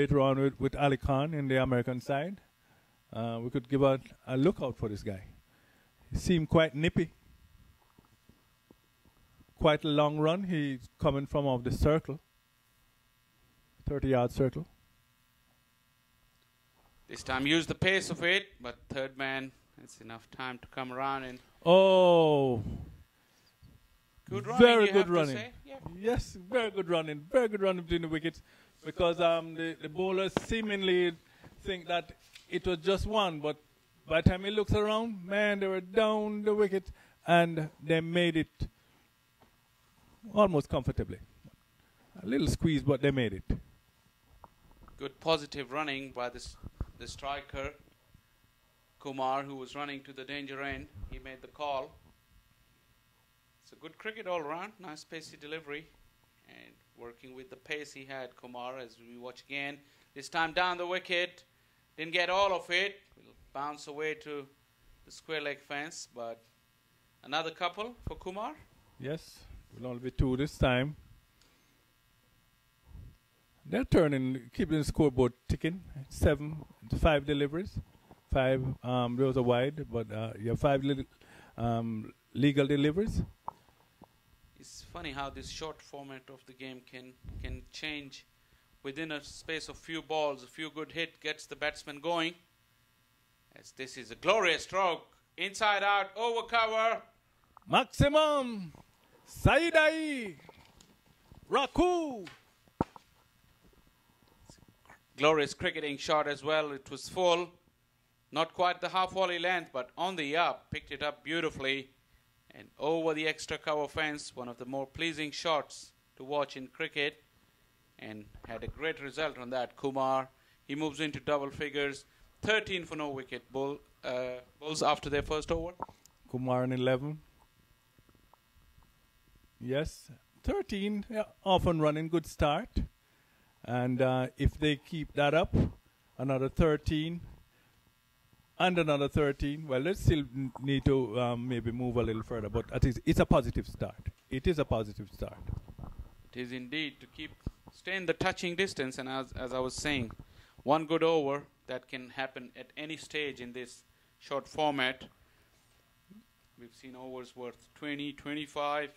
later on with, with Ali Khan in the American side. Uh, we could give a, a lookout for this guy. He seemed quite nippy. Quite a long run. He's coming from off the circle, 30 yard circle. This time use the pace of it, but third man, it's enough time to come around and. Oh, good running. Very good running. Yeah. Yes, very good running. Very good running between the wickets because um, the, the bowlers seemingly think that it was just one, but by the time he looks around, man, they were down the wicket and they made it almost comfortably. A little squeeze, but they made it. Good positive running by this the striker Kumar, who was running to the danger end. He made the call. It's a good cricket all round. Nice pacey delivery. Working with the pace he had, Kumar, as we watch again. This time down the wicket. Didn't get all of it. It'll bounce away to the square leg fence. But another couple for Kumar. Yes, will only be two this time. They're turning, keeping the scoreboard ticking. Seven, five deliveries. Five, um, those are wide, but uh, you have five um, legal deliveries. It's funny how this short format of the game can can change within a space of few balls. A few good hit gets the batsman going. As this is a glorious stroke, inside out, over cover. Maximum, Saidai, Raku glorious cricketing shot as well. It was full. Not quite the half volley length, but on the up. Picked it up beautifully. And over the extra cover fence, one of the more pleasing shots to watch in cricket. And had a great result on that. Kumar, he moves into double figures. 13 for no wicket bull, uh, bulls after their first over. Kumar in 11. Yes, 13, yeah, off and running, good start. And uh, if they keep that up, another 13 and another 13, well, let's still need to um, maybe move a little further. But at least it's a positive start. It is a positive start. It is indeed to keep stay in the touching distance. And as, as I was saying, one good over that can happen at any stage in this short format. We've seen overs worth 20, 25,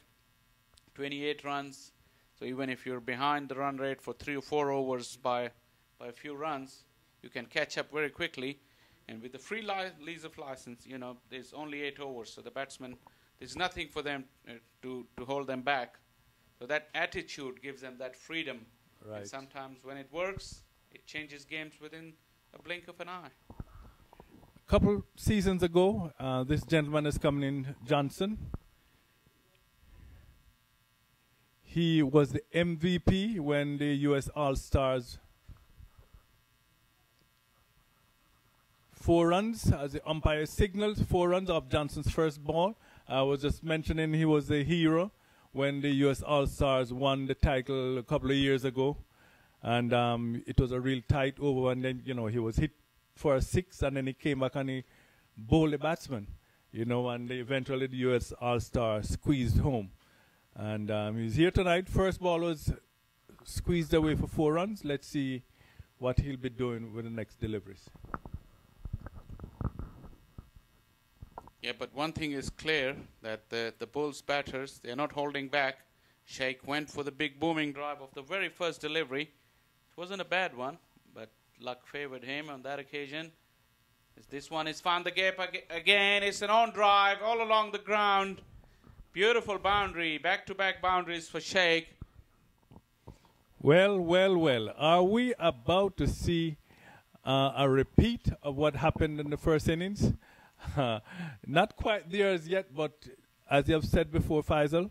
28 runs, so even if you're behind the run rate for three or four overs by by a few runs, you can catch up very quickly. And with the free li- lease of license, you know, there's only eight overs, so the batsmen, there's nothing for them uh, to to hold them back. So that attitude gives them that freedom. Right. And sometimes when it works, it changes games within a blink of an eye. A couple seasons ago, uh, this gentleman is coming in, Johnson. He was the MVP when the U.S. All Stars four runs as the umpire signaled four runs off Johnson's first ball. I was just mentioning he was the hero when the U.S. All Stars won the title a couple of years ago, and um, it was a real tight over. And then you know he was hit for a six, and then he came back and he bowled the batsman, you know, and eventually the U.S. All Star squeezed home. And um, he's here tonight. First ball was squeezed away for four runs. Let's see what he'll be doing with the next deliveries. Yeah, but one thing is clear that the, the Bulls batters, they're not holding back. Sheikh went for the big booming drive of the very first delivery. It wasn't a bad one, but luck favored him on that occasion. As this one is found the gap ag- again. It's an on drive all along the ground. Beautiful boundary, back to back boundaries for Sheikh. Well, well, well. Are we about to see uh, a repeat of what happened in the first innings? not quite there as yet, but as you have said before, Faisal,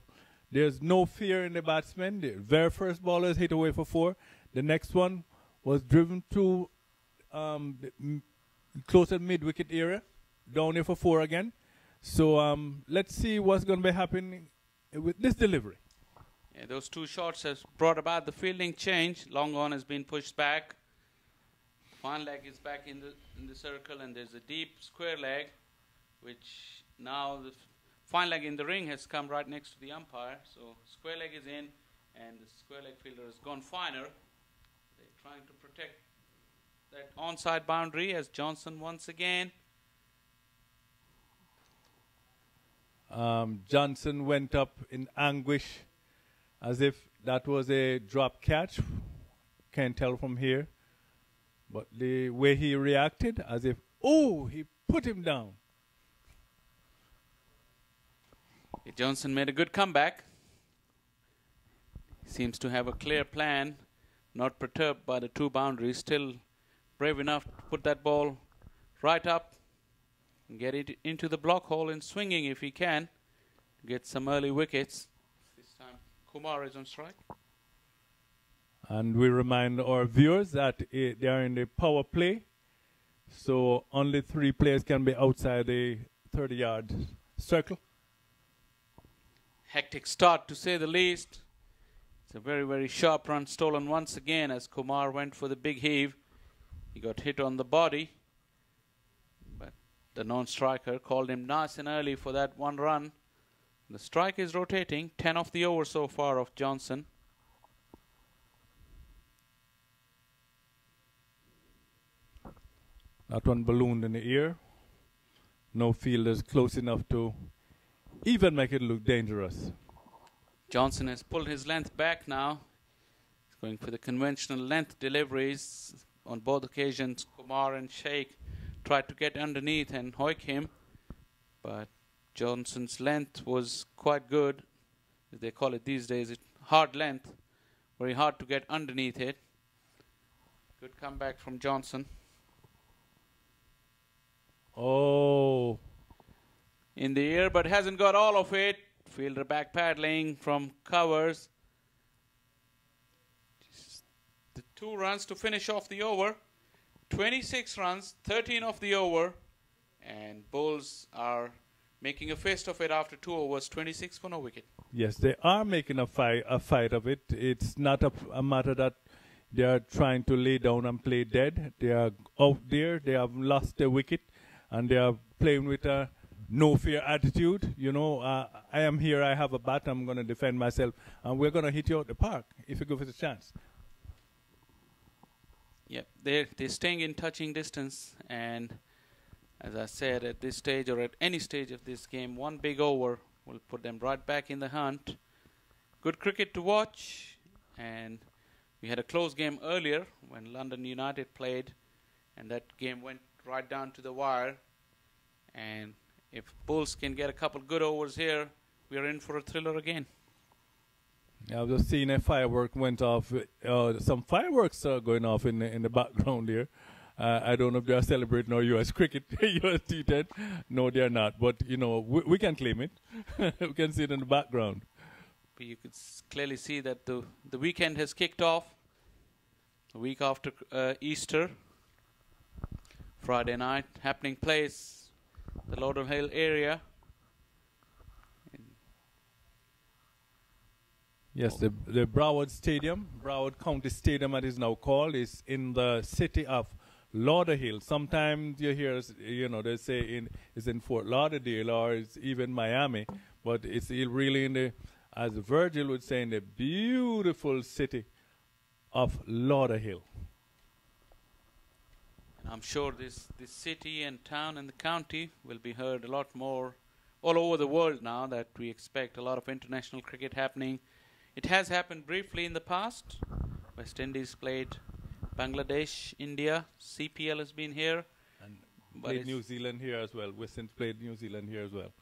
there's no fear in the batsmen. The very first ball is hit away for four. The next one was driven to um, closer mid wicket area, down here for four again. So um, let's see what's going to be happening with this delivery. Yeah, those two shots has brought about the fielding change. Long on has been pushed back. Fine leg is back in the in the circle, and there's a deep square leg, which now the fine leg in the ring has come right next to the umpire. So square leg is in, and the square leg fielder has gone finer. They're trying to protect that onside boundary as Johnson once again. Um, Johnson went up in anguish as if that was a drop catch. Can't tell from here. But the way he reacted, as if, oh, he put him down. Johnson made a good comeback. Seems to have a clear plan, not perturbed by the two boundaries. Still brave enough to put that ball right up and get it into the block hole and swinging if he can. Get some early wickets. This time Kumar is on strike. And we remind our viewers that they are in the power play, so only three players can be outside the 30 yard circle. Hectic start to say the least. It's a very, very sharp run stolen once again as Kumar went for the big heave. He got hit on the body, but the non striker called him nice and early for that one run. The strike is rotating, 10 off the over so far of Johnson. That one ballooned in the air. No fielders close enough to even make it look dangerous. Johnson has pulled his length back now. He's going for the conventional length deliveries. On both occasions, Kumar and Sheikh tried to get underneath and hoik him, but Johnson's length was quite good, as they call it these days. It hard length, very hard to get underneath it. Good comeback from Johnson. Oh, in the air, but hasn't got all of it. Fielder back paddling from covers. Just the two runs to finish off the over. 26 runs, 13 off the over, and Bulls are making a fist of it after two overs, 26 for no wicket. yes, they are making a fight a fight of it. It's not a, a matter that they are trying to lay down and play dead. They are out there. They have lost their wicket, and they are playing with a no fear attitude. You know, uh, I am here. I have a bat. I'm going to defend myself, and we're going to hit you out the park if you give us a chance. Yep, they're, they're staying in touching distance, and as I said, at this stage or at any stage of this game, one big over will put them right back in the hunt. Good cricket to watch, and we had a close game earlier when London United played, and that game went right down to the wire. And if Bulls can get a couple good overs here, we are in for a thriller again. Yeah, I've just seen a firework went off. Uh, some fireworks are going off in the, in the background here. Uh, I don't know if they are celebrating our U.S. cricket, U.S. T10. No, they are not. But you know, we, we can claim it. we can see it in the background. But you could clearly see that the the weekend has kicked off. A week after uh, Easter, Friday night, happening place, the Lauderhill area. Yes, the the Broward Stadium, Broward County Stadium, as it is now called, is in the city of Lauderhill. Sometimes you hear, you know, they say in it's in Fort Lauderdale or it's even Miami, but it's really in the, as Virgil would say, in the beautiful city of Lauderhill. And I'm sure this, this city and town and the county will be heard a lot more all over the world now that we expect a lot of international cricket happening. It has happened briefly in the past. West Indies played Bangladesh, India. CPL has been here. And played New Zealand here as well. Western played New Zealand here as well.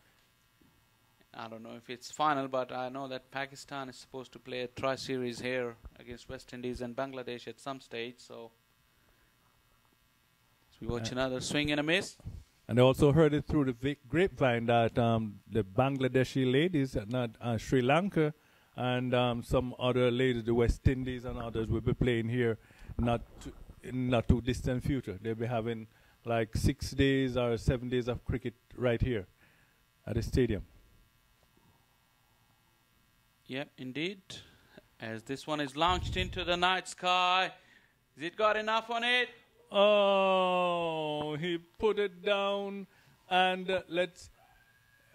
I don't know if it's final, but I know that Pakistan is supposed to play a tri series here against West Indies and Bangladesh at some stage. So we watch another swing and a miss. And I also heard it through the grapevine that um, the Bangladeshi ladies, uh, not uh, Sri Lanka, and um, some other ladies, the West Indies and others, will be playing here not too, in not too distant future. They'll be having like six days or seven days of cricket right here at the stadium. Yep, indeed. As this one is launched into the night sky, has it got enough on it? Oh, he put it down, and uh, let's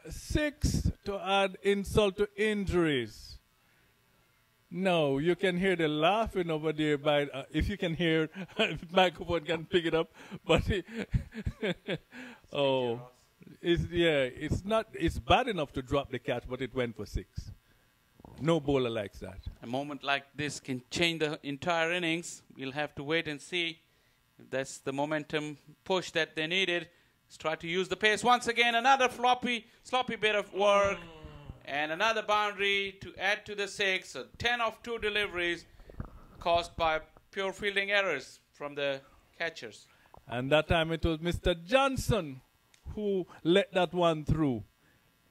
six to add insult to injuries. No, you can hear the laughing over there. By uh, if you can hear, microphone can pick it up. But oh, it's yeah, it's not. It's bad enough to drop the catch, but it went for six. No bowler likes that. A moment like this can change the entire innings. We'll have to wait and see that's the momentum push that they needed. Let's try to use the pace once again. Another floppy, sloppy bit of work. And another boundary to add to the six. So 10 of 2 deliveries caused by pure fielding errors from the catchers. And that time it was Mr. Johnson who let that one through.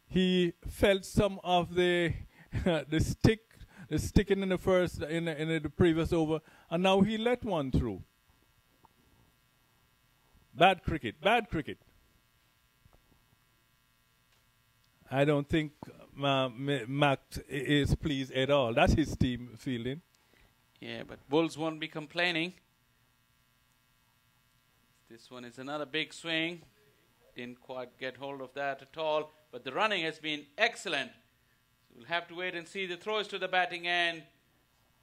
He felt some of the the stick, the sticking in the first in the, in the previous over, and now he let one through. Bad cricket, bad cricket. I don't think uh, Mac is pleased at all. That's his team feeling. Yeah, but Bulls won't be complaining. This one is another big swing. Didn't quite get hold of that at all. But the running has been excellent. So we'll have to wait and see the throws to the batting end.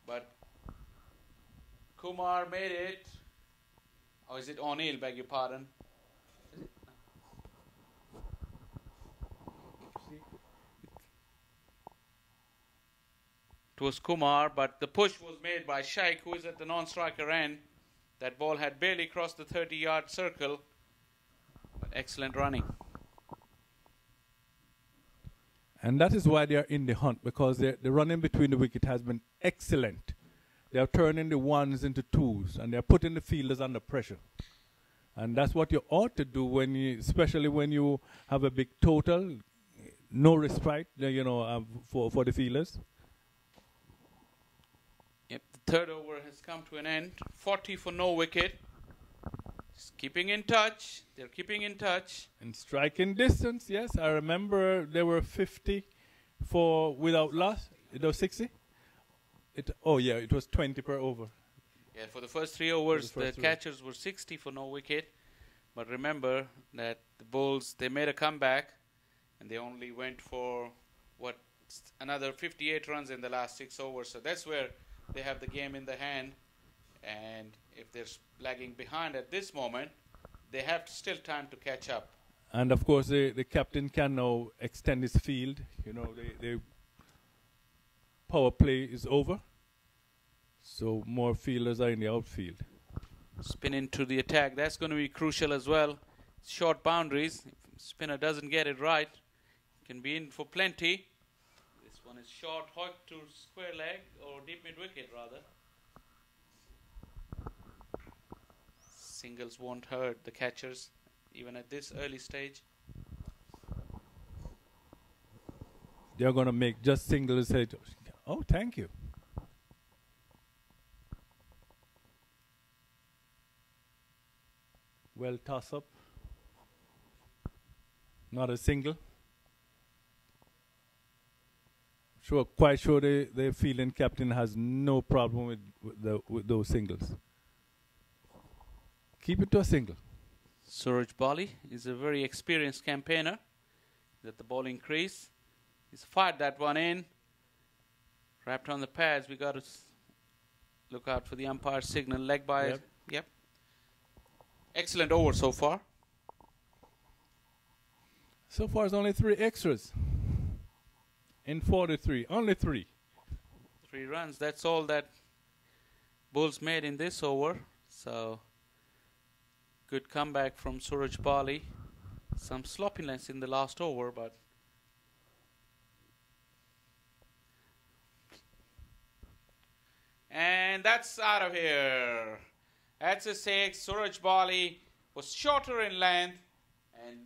But Kumar made it. Or is it O'Neill, beg your pardon? It was Kumar, but the push was made by Shaikh, who is at the non-striker end. That ball had barely crossed the 30-yard circle. But excellent running. And that is why they are in the hunt, because the running between the wicket has been excellent. They are turning the ones into twos, and they are putting the fielders under pressure. And that's what you ought to do when you, especially when you have a big total, no respite, you know, uh, for for the fielders. Yep, the third over has come to an end. 40 for no wicket. Just keeping in touch. They're keeping in touch. In striking distance, yes. I remember there were 50 for without loss. It was 60. It, oh yeah, it was 20 per over. Yeah, for the first three overs, the, the catchers were 60 for no wicket. But remember that the Bulls they made a comeback, and they only went for what another 58 runs in the last six overs. So that's where they have the game in the hand. And if they're lagging behind at this moment, they have still time to catch up. And of course, the, the captain can now extend his field. You know, the, the power play is over. So more fielders are in the outfield. Spin into the attack. That's going to be crucial as well. Short boundaries. If spinner doesn't get it right, can be in for plenty. This one is short, hook to square leg or deep mid wicket rather. Singles won't hurt the catchers even at this early stage. They're going to make just singles. Oh, thank you. well toss up. Not a single. Sure, quite sure the, the fielding captain has no problem with, with, the, with those singles. Keep it to a single. Suraj Bali is a very experienced campaigner. Let the ball increase. He's fired that one in. Wrapped on the pads. We got to look out for the umpire signal. Leg by. Yep. yep. Excellent over so far. So far, it's only three extras in 43. Only three. Three runs. That's all that Bulls made in this over. So, good comeback from Suraj Bali. Some sloppiness in the last over, but. And that's out of here. That's a six. Suraj Bali was shorter in length, and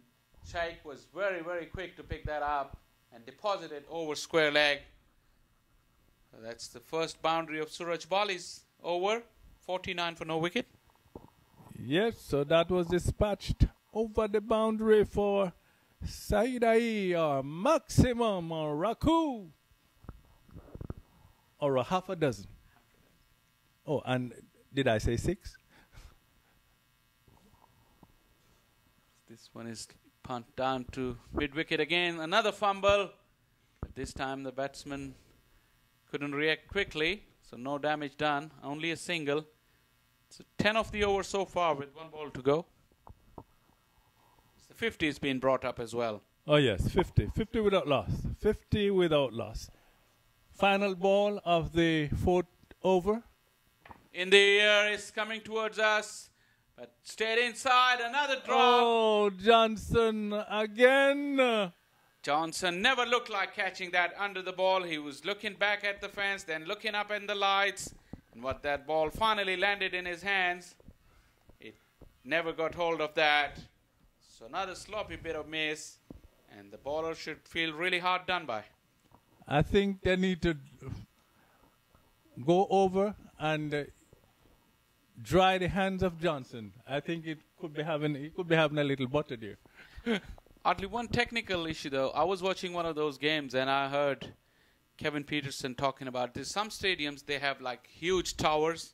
Shaikh was very, very quick to pick that up and deposit it over square leg. So that's the first boundary of Suraj Bali's over. 49 for no wicket. Yes, so that was dispatched over the boundary for Saidai or Maximum or Raku. Or a half a dozen. Oh, and did I say six? This one is punt down to mid wicket again. Another fumble. But this time the batsman couldn't react quickly, so no damage done. Only a single. So 10 of the over so far with one ball to go. The 50 is being brought up as well. Oh, yes, 50. 50 without loss. 50 without loss. Final ball of the fourth over. In the air is coming towards us, but stayed inside. Another drop. Oh, Johnson again. Johnson never looked like catching that under the ball. He was looking back at the fence, then looking up in the lights. And what that ball finally landed in his hands, it never got hold of that. So another sloppy bit of miss. And the bowler should feel really hard done by. I think they need to go over and uh, dry the hands of Johnson. I think it could be having he could be having a little butter there. Oddly, one technical issue though. I was watching one of those games and I heard Kevin Pietersen talking about this. Some stadiums they have like huge towers,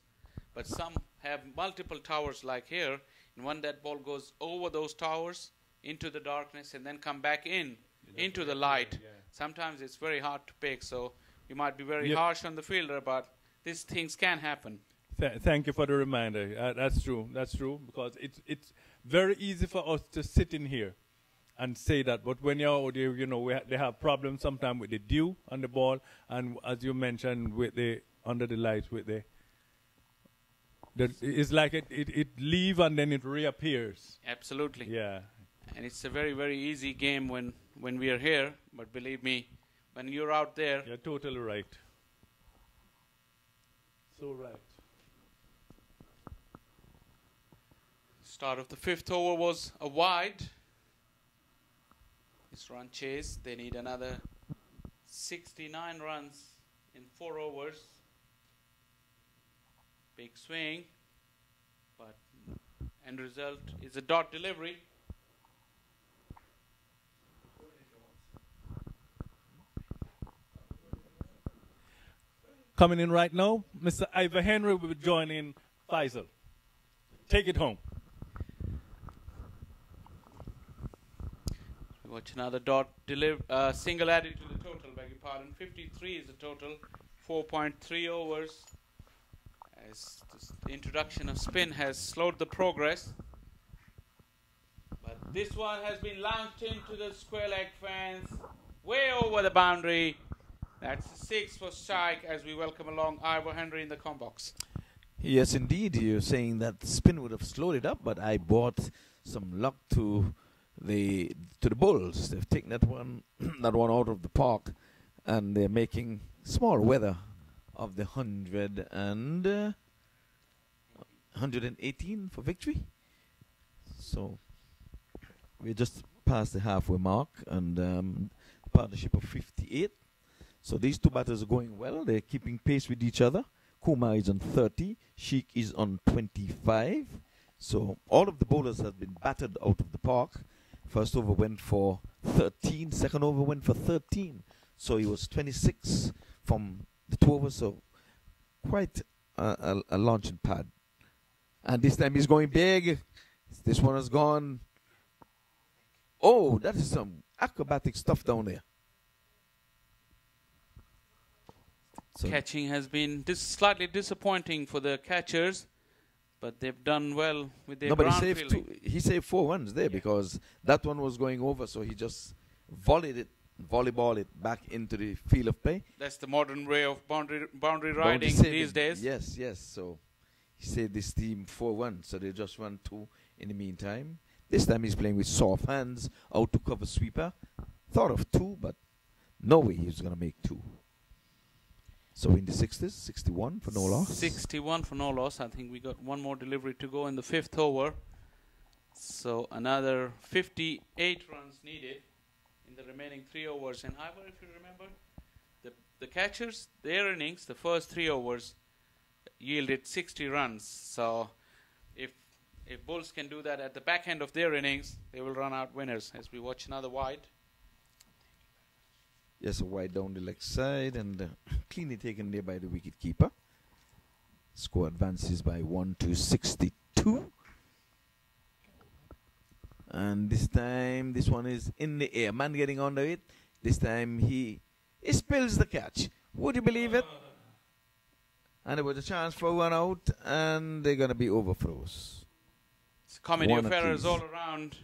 but some have multiple towers like here. And when that ball goes over those towers into the darkness and then come back in into the light, sometimes it's very hard to pick. So you might be very Yep. harsh on the fielder, but these things can happen. Th- thank you for the reminder. Uh, that's true. That's true because it's it's very easy for us to sit in here and say that, but when you're out there, you know, we ha- they have problems sometimes with the dew on the ball, and as you mentioned, with the under the lights with the. the it's like it, it, it leave and then it reappears. Absolutely. Yeah. And it's a very, very easy game when, when we are here. But believe me, when you're out there, You're totally right. So right. Start of the fifth over was a wide. This run chase, they need another 69 runs in four overs. Big swing, but end result is a dot delivery. Coming in right now, Mr. Ivor Henry will be joining Faisal. Take it home. Watch another dot deliver uh, single added to the total. Beg your pardon. 53 is the total. 4.3 overs. As the introduction of spin has slowed the progress. But this one has been launched into the square leg fence, way over the boundary. That's a six for strike as we welcome along Ivor Henry in the com box. Yes, indeed. You're saying that spin would have slowed it up, but I bought some luck to the to the Bulls. They've taken that one that one out of the park, and they're making small weather of the hundred and uh, 118 for victory. So we're just past the halfway mark, and um, partnership of 58. So these two batters are going well. They're keeping pace with each other. Kumar is on 30. Sheik is on 25. So all of the bowlers have been battered out of the park. First over went for 13. Second over went for 13. So he was 26 from the two overs. So quite a, a, a launching pad. And this time he's going big. This one has gone. Oh, that is some acrobatic stuff down there. So Catching has been dis- slightly disappointing for the catchers, but they've done well with their Nobody ground saved two, he saved four runs there because that one was going over, so he just volleyed it, volleyball it back into the field of play. That's the modern way of boundary boundary Boundary riding saving. these days. Yes, yes. So he saved this team four runs, so they just run two in the meantime. This time he's playing with soft hands, out to cover sweeper. Thought of two, but no way he was gonna make two. So in the sixties, sixty-one for no loss. 61 for no loss. I think we got one more delivery to go in the fifth over. So another 58 runs needed in the remaining three overs. And Ivor, if you remember, the the catchers, their innings, the first three overs, yielded 60 runs. So if if Bulls can do that at the back end of their innings, they will run out winners. As we watch another wide. Yes, a wide down the leg side and uh, cleanly taken there by the wicket keeper. Score advances by 1 to 62. And this time, this one is in the air. Man getting under it. This time he, he spills the catch. Would you believe it? And there was a chance for one out, and they're going to be overthrows. It's comedy of errors all around.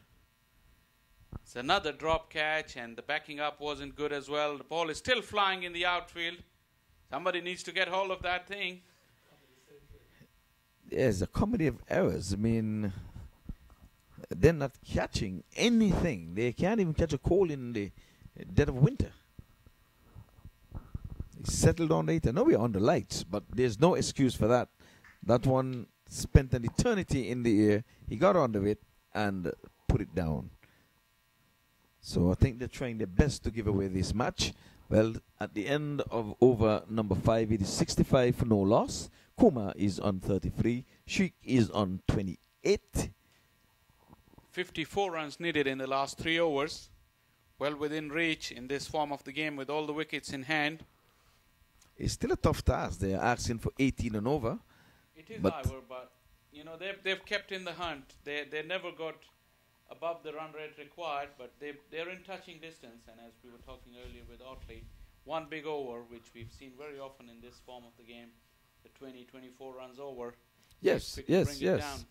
It's another drop catch, and the backing up wasn't good as well. The ball is still flying in the outfield. Somebody needs to get hold of that thing. There's a comedy of errors. I mean, they're not catching anything. They can't even catch a cold in the dead of winter. They settled on later. No, we're on the lights, but there's no excuse for that. That one spent an eternity in the air. He got onto it and put it down. So I think they're trying their best to give away this match. Well, at the end of over number five, it is 65 for no loss. Kumar is on 33. Sheik is on 28. 54 runs needed in the last three overs. Well within reach in this form of the game with all the wickets in hand. It's still a tough task. They're asking for 18 and over. It is But- but you know they've they've kept in the hunt. They they never got above the run rate required, but they they're in touching distance. And as we were talking earlier with Otley, one big over, which we've seen very often in this form of the game, the 20, 24 runs over. Yes, if we can yes, yes.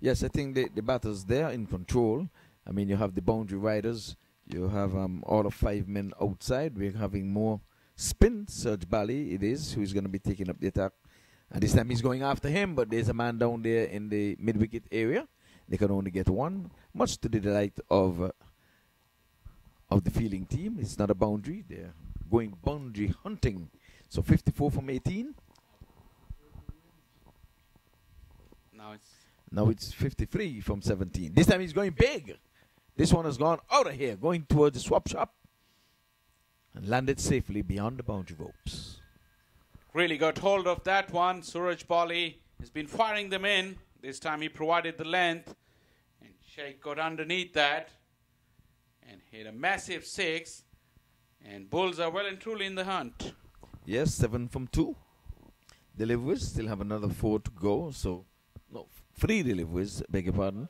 Yes, I think the, the batters there in control. I mean, you have the boundary riders. You have um, all of five men outside. We're having more spin. Suraj Bali, it is, who's going to be taking up the attack. And this time he's going after him, but there's a man down there in the mid wicket area. They can only get one, much to the delight of uh, of the fielding team. It's not a boundary. They're going boundary hunting. So 54 from 18. Now it's Now it's 53 from 17. This time he's going big. This one has gone out of here, going towards the swap shop. And landed safely beyond the boundary ropes. really got hold of that one. Suraj Bali has been firing them in. This time he provided the length, and Sheikh got underneath that and hit a massive six. And Bulls are well and truly in the hunt. Yes, seven from two. Deliveries still have another four to go. So, no, three deliveries, beg your pardon.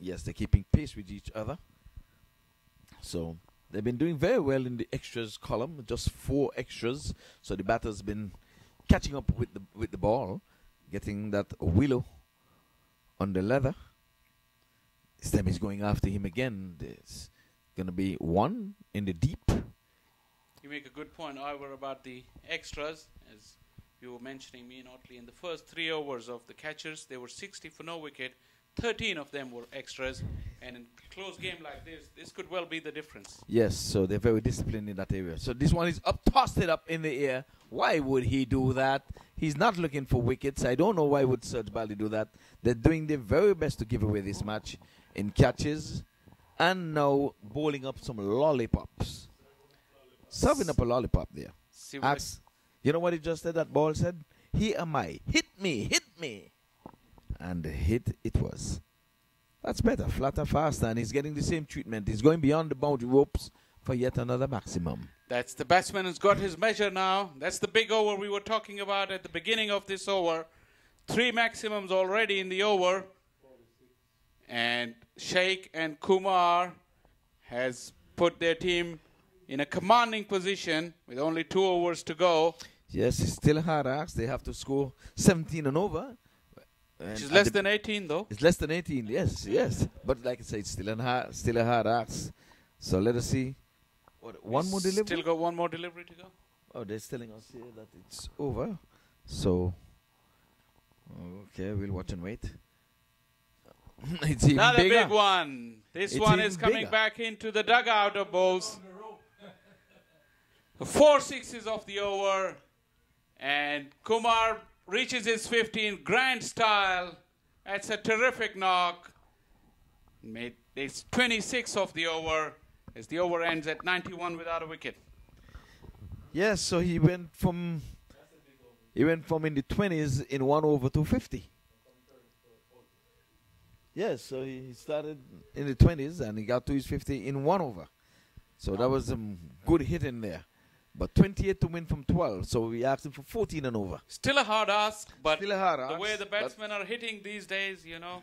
Yes, they're keeping pace with each other. So, they've been doing very well in the extras column, just four extras. So, the batter's been catching up with the, with the ball, getting that willow on the leather. Stem is going after him again. There's going to be one in the deep. You make a good point, Ivor, about the extras. As you were mentioning, me and Otley, in the first three overs of the catchers, they were 60 for no wicket. 13 of them were extras. And in a close game like this, this could well be the difference. Yes, so they're very disciplined in that area. So this one is up, tossed it up in the air. Why would he do that? He's not looking for wickets. I don't know why would Suraj Bali do that. They're doing their very best to give away this match in catches, and now bowling up some lollipops, serving up a lollipop there. Ask, you know what he just said? That ball said, "Here am I. Hit me, hit me," and the hit it was. That's better, flatter, faster, and he's getting the same treatment. He's going beyond the boundary ropes for yet another maximum. That's the batsman who's got his measure now. That's the big over we were talking about at the beginning of this over. Three maximums already in the over. And Sheikh and Kumar has put their team in a commanding position with only two overs to go, Yes, it's still hard ask. They have to score 17 and over. Which less than 18 though. It's less than 18. Yes, yes. But like I said, it's still a hard, still a hard ask. So let us see. What, one more delivery. Still got one more delivery to go. Oh, they're telling us here that it's over. So, okay, we'll watch and wait. it's even Another bigger. big one. This It's one is coming bigger. back into the dugout of Bulls. Four sixes of the over, and Kumar reaches his 15 grand style. That's a terrific knock. Made it's 26 of the over as the over ends at 91 without a wicket. Yes, so he went from he went from in the twenties in one over to fifty. Yes, so he started in the twenties and he got to his fifty in one over. So that was a good hit in there. But twenty-eight to win from twelve, so we asked him for fourteen and over. Still a hard ask, but Still a hard ask, the way the batsmen are hitting these days, you know.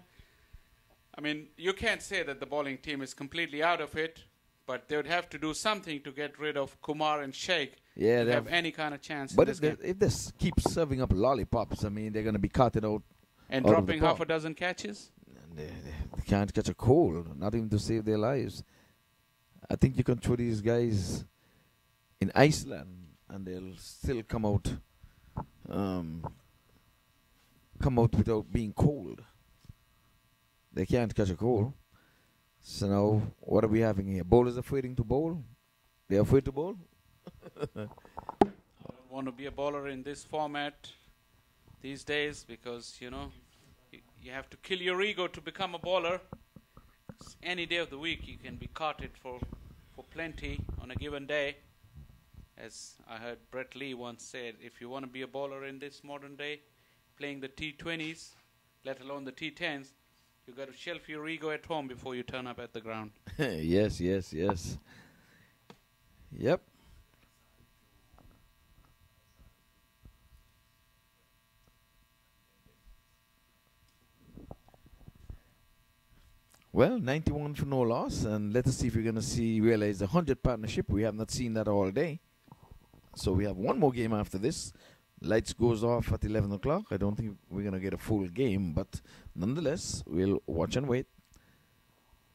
I mean, you can't say that the bowling team is completely out of it. but they would have to do something to get rid of Kumar and Sheikh Yeah, to they have have, any kind of chance but in if this they, if they keep serving up lollipops, I mean, they're going to be cutting out. And out dropping half a dozen catches. They, they, they can't catch a cold, not even to save their lives. I think you can throw these guys in Iceland, and they'll still come out, um, come out without being cold. They can't catch a cold. So now, what are we having here? Bowlers are afraid to bowl. They're afraid to bowl. I don't want to be a bowler in this format these days because you know you, have to kill your ego to become a bowler. Any day of the week you can be carted for for plenty on a given day. As I heard Brett Lee once said, if you want to be a bowler in this modern day, playing the T20s, let alone the T10s, you've got to shelf your ego at home before you turn up at the ground. yes, yes, yes. Yep. Well, 91 for no loss, and let us see if we're going to see realize the 100 partnership. We have not seen that all day. So we have one more game after this. Lights goes off at 11 o'clock. I don't think we're going to get a full game, but nonetheless, we'll watch and wait.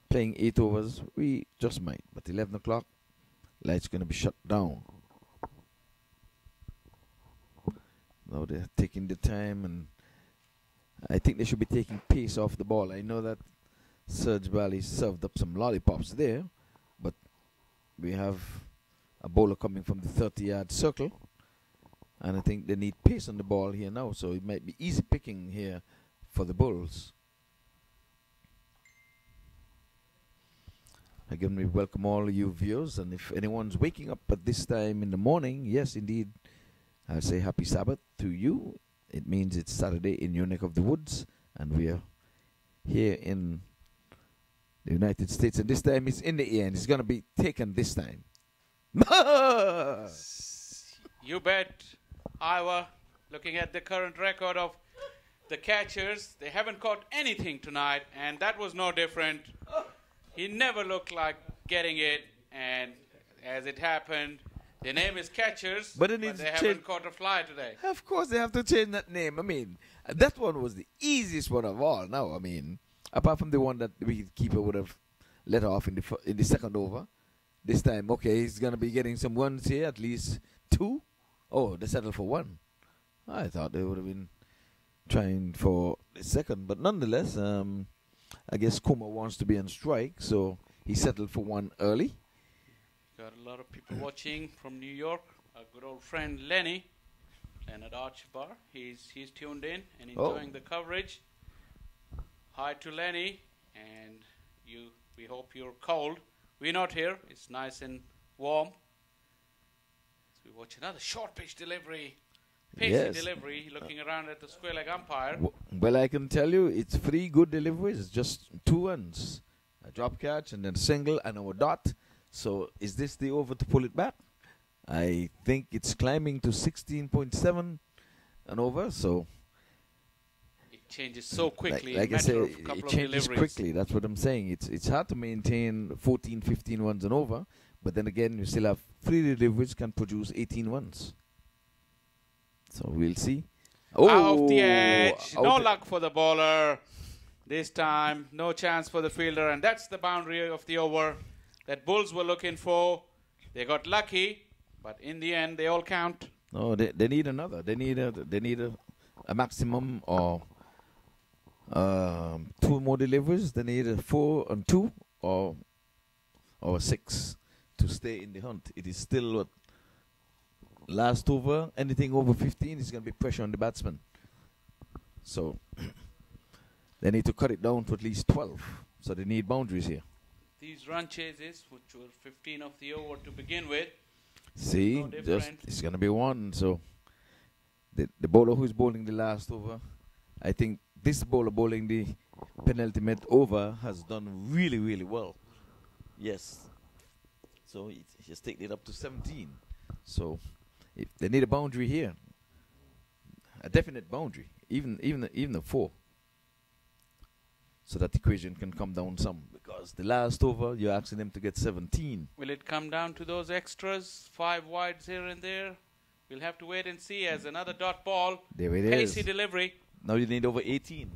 Playing eight overs, we just might. But 11 o'clock, lights going to be shut down. Now they're taking the time, and I think they should be taking pace off the ball. I know that Serge Valley served up some lollipops there, but we have a bowler coming from the 30 yard circle, and I think they need pace on the ball here now, so it might be easy picking here for the Bulls. Again, we welcome all you viewers, and if anyone's waking up at this time in the morning, yes, indeed, I'll say happy Sabbath to you. It means it's Saturday in your neck of the woods, and we are here in the United States, and this time it's in the air, and it's going to be taken this time. You bet, Ivor. Looking at the current record of the catchers, they haven't caught anything tonight, and that was no different. He never looked like getting it, and as it happened, their name is catchers, But but, it needs they to haven't caught a fly today. Of course, they have to change that name. I mean, that one was the easiest one of all. Now, I mean, apart from the one that the keeper would have let off in the in the second over, this time, okay, he's gonna be getting some ones here, at least two. Oh, they settled for one. I thought they would have been trying for the second, but nonetheless, um, I guess Kumar wants to be on strike, so he settled for one early. Got a lot of people watching from New York. Our good old friend Lenny, Leonard Archbar. He's he's tuned in and Oh. enjoying the coverage. Hi to Lenny, and you. We hope you're cold. We're not here. It's nice and warm. So we watch another short pitch delivery, pacey Yes. delivery. Looking around at the square leg umpire. Well, I can tell you, it's three good deliveries. Just two runs, a drop catch, and then a single and a dot. So, is this the over to pull it back? I think it's climbing to 16.7 and over. So, changes so quickly. like, like I say, it changes quickly. That's what I'm saying. It's it's hard to maintain 14, 15 ones and over. But then again, you still have three deliveries can produce 18 ones. So we'll see. Off the oh, edge. No luck for the bowler. This time, no chance for the fielder, and that's the boundary of the over that Bulls were looking for. They got lucky, but in the end, they all count. No, they they need another. They need a they need a, a maximum or um, two more deliveries. They need a four and two or or six to stay in the hunt. It is still what last over. Anything over fifteen is going to be pressure on the batsman. So they need to cut it down to at least twelve. So they need boundaries here. These run chases, which were 15 of the over to begin with, See, No just it's gonna be one. So the the bowler who's bowling the last over, I think this bowler bowling the penultimate over has done really really well. Yes. So he he's taken it up to 17. So if they need a boundary here, a definite boundary, even even even a four. so that equation can come down some. Because the last over, you're asking them to get 17. Will it come down to those extras, five wides here and there? We'll have to wait and see as another dot ball. There it is. Casey delivery. Now you need over 18.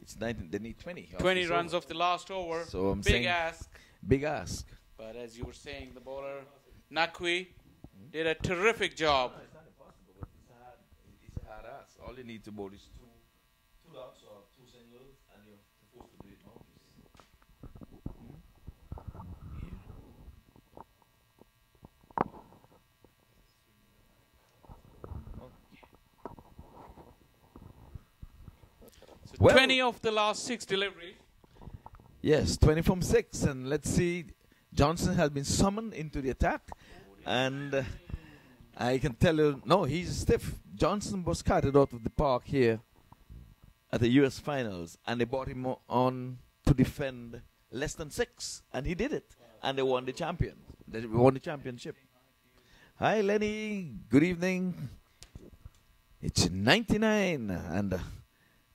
It's 19. They need 20. 20 runs over. off the last over. So I'm Big saying ask. big ask. But as you were saying, the bowler, Nakwi, did a terrific job. it's not impossible, but it's a hard, it's a hard ask. All you need to bowl is two, two dots or two singles, and you're supposed to do it boundaries. So Well- 20 of the last six deliveries. Yes, 20 from 6. And let's see, Johnson has been summoned into the attack. And uh, I can tell you, no, he's stiff. Johnson was carted out of the park here at the US finals. And they brought him on to defend less than 6. And he did it. And they won the champion. They won the championship. Hi, Lenny. Good evening. It's 99. And uh,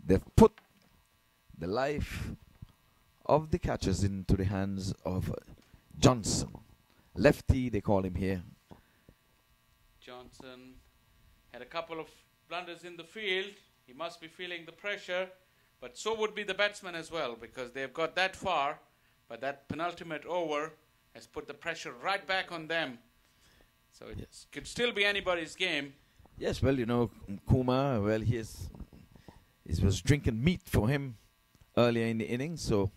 they've put the life of the catchers into the hands of Johnson. Lefty, they call him here. Johnson had a couple of blunders in the field. He must be feeling the pressure, but so would be the batsman as well because they've got that far. But that penultimate over has put the pressure right back on them. So it Yes. could still be anybody's game. Yes, well, you know, Kumar, well, he is, he was drinking meat for him earlier in the innings, so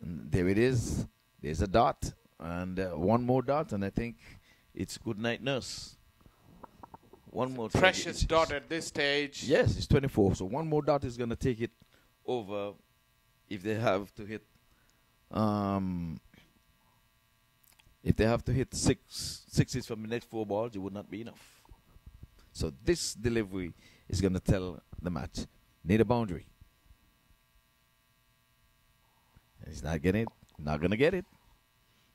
there it is. There's a dot, and uh, one more dot, and I think it's good night, nurse. One more. Precious dot at this stage. Yes, it's 24. So one more dot is going to take it over if they have to hit. Um, if they have to hit six sixes from the next four balls, it would not be enough. So this delivery is going to tell the match. Need a boundary. He's not getting it. Not going to get it.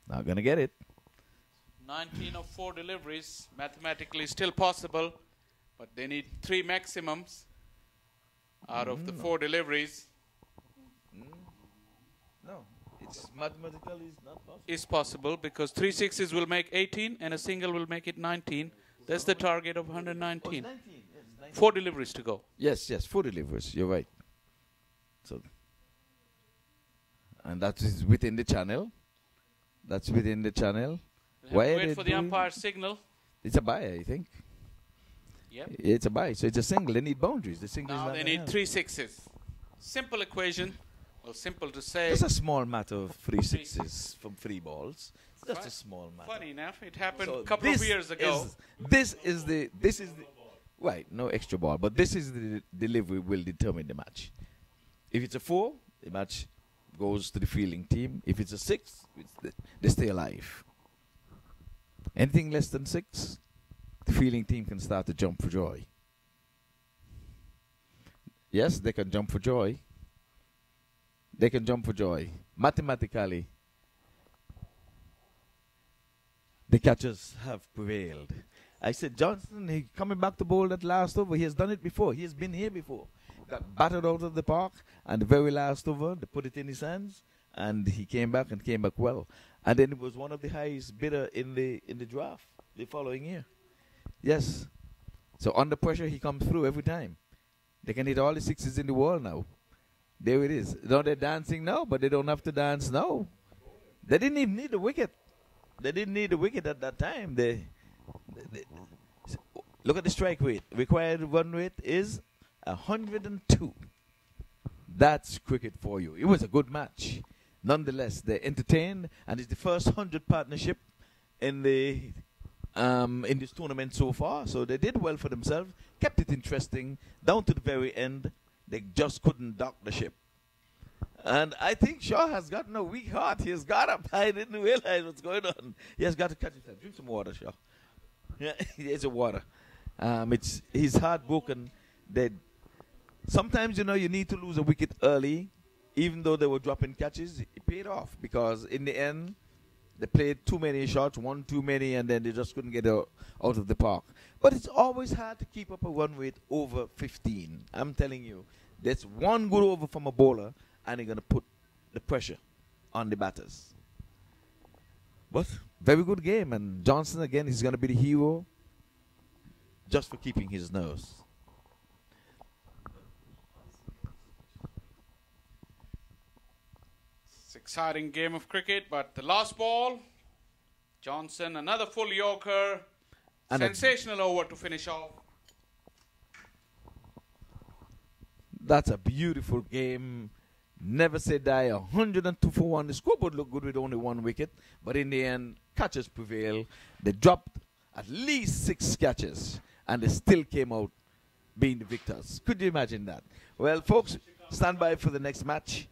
Not going to get it. 19 of 4 deliveries, mathematically still possible, but they need three maximums out of the Mm. four deliveries. No, it's mathematically it's not possible. Is possible because three sixes will make 18 and a single will make it 19. That's the target of 119. Four deliveries to go. Yes, yes, four deliveries. You're right. So, and that is within the channel. That's within the channel. Why wait for the umpire signal. It's a bye, I think. Yep. It's a bye. So it's a single. They need boundaries. The single. Now they need three sixes. Simple equation. Well, simple to say. It's a small matter of three sixes from three balls. It's just a small matter. Funny enough, it happened So a couple of years ago. is- this is the this is the right. No extra ball, but this is the delivery will determine the match. If it's a four, the match goes to the fielding team. If it's a six, it's the, they stay alive. Anything less than six, the fielding team can start to jump for joy. Yes, they can jump for joy. They can jump for joy. Mathematically, the catchers have prevailed. I said, Johnson, he coming back to bowl that last over. He has done it before. He has been here before. Got battered out of the park, and the very last over, they put it in his hands, and he came back and came back well. And then it was one of the highest bidder in the in the draft the following year. Yes. So under pressure, he comes through every time. They can hit all the sixes in the world now. There it is. Now they're dancing now, but they don't have to dance now. They didn't even need the wicket. They didn't need the wicket at that time. They- look at the strike rate. Required run rate is 102. That's cricket for you. It was a good match. Nonetheless, they're entertained, and it's the first hundred partnership in the um, in this tournament so far. So they did well for themselves, kept it interesting down to the very end. They just couldn't dock the ship. And I think Shaw has gotten a weak heart. He has got up. I didn't realize what's going on. He has got to catch himself. Drink some water, Shaw. Here's a water. Um, it's he's heartbroken. That sometimes you know you need to lose a wicket early, even though they were dropping catches. It paid off because in the end, They played too many shots, one too many, and then they just couldn't get out, out of the park. But it's always hard to keep up a run rate over 15. I'm telling you, that's one good over from a bowler, and they're going to put the pressure on the batters. But very good game, and Johnson again is going to be the hero just for keeping his nose. It's exciting game of cricket, but the last ball, Johnson, another full Yorker, And sensational over to finish off. That's a beautiful game. Never say die. 102 for 1. The scoreboard looked good with only one wicket, but in the end, catches prevail. They dropped at least six catches, and they still came out being the victors. Could you imagine that? Well, folks, stand by for the next match.